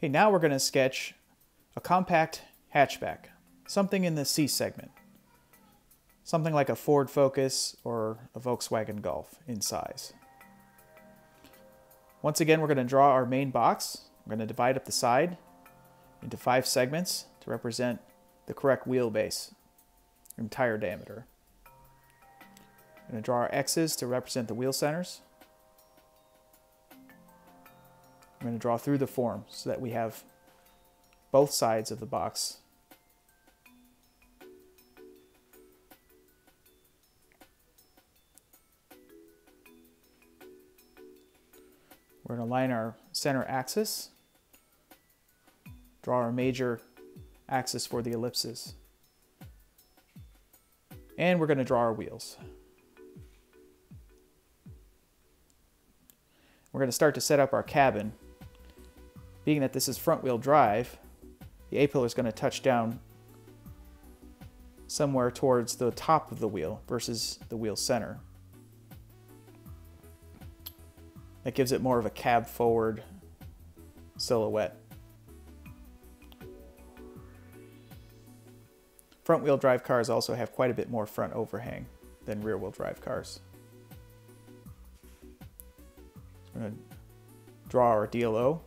Okay, now we're going to sketch a compact hatchback, something in the C segment. Something like a Ford Focus or a Volkswagen Golf in size. Once again, we're going to draw our main box. We're going to divide up the side into five segments to represent the correct wheelbase, and tire diameter. We're going to draw our X's to represent the wheel centers. I'm going to draw through the form so that we have both sides of the box. We're going to line our center axis, draw our major axis for the ellipses, and we're going to draw our wheels. We're going to start to set up our cabin being that this is front wheel drive, the A-pillar is going to touch down somewhere towards the top of the wheel versus the wheel center. That gives it more of a cab forward silhouette. Front wheel drive cars also have quite a bit more front overhang than rear wheel drive cars. I'm going to draw our DLO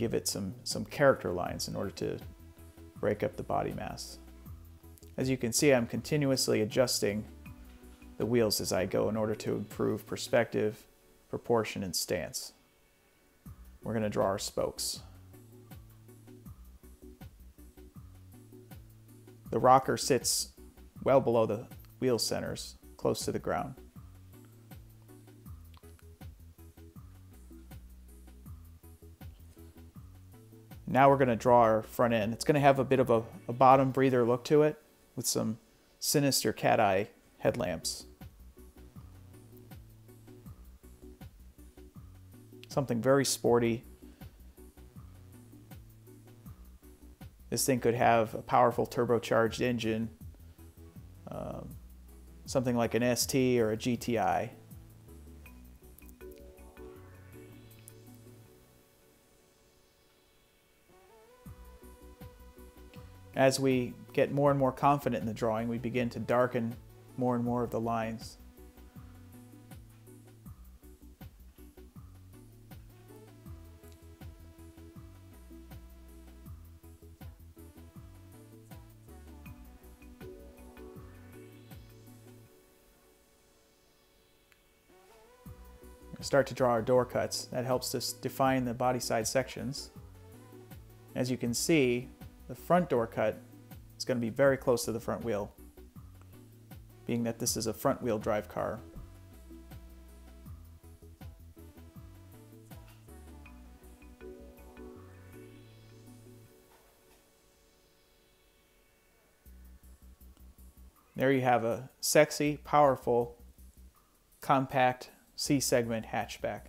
give it some, some character lines in order to break up the body mass. As you can see, I'm continuously adjusting the wheels as I go in order to improve perspective, proportion, and stance. We're going to draw our spokes. The rocker sits well below the wheel centers, close to the ground. Now we're going to draw our front end. It's going to have a bit of a, a bottom breather look to it with some sinister cat eye headlamps. Something very sporty. This thing could have a powerful turbocharged engine, um, something like an ST or a GTI. As we get more and more confident in the drawing, we begin to darken more and more of the lines. start to draw our door cuts. That helps us define the body side sections. As you can see, the front door cut is going to be very close to the front wheel, being that this is a front wheel drive car. There you have a sexy, powerful, compact C-segment hatchback.